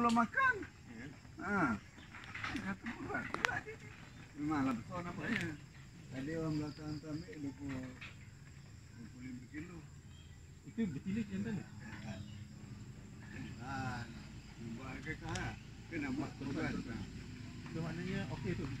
belum makan. Ya. Ha. Kata berat. pula lah oh, dia. Memanglah besar nampaknya. Tadi orang belakang tu ambil 20 25 kilo. Itu betina yang tadi. Ha. Buat ke kah? kena buat perubahan. So maknanya okey tu.